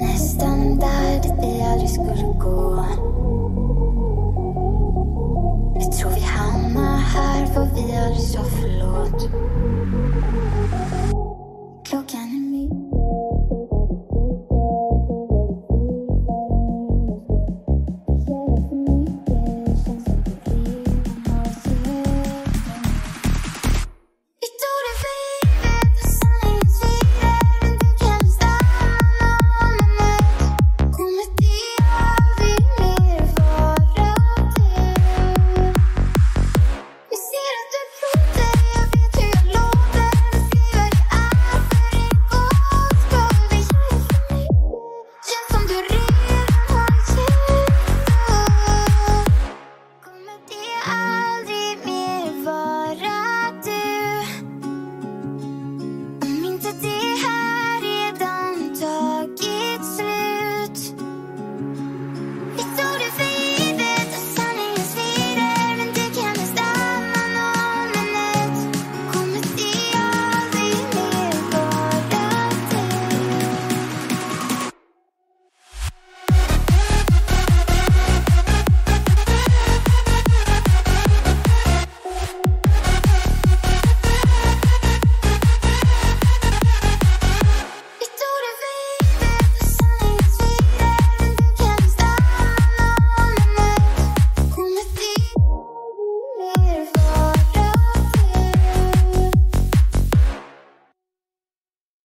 Nästan där dit vi aldrig skulle gå. Jag tror vi hamnar här för vi aldrig sa förlåt.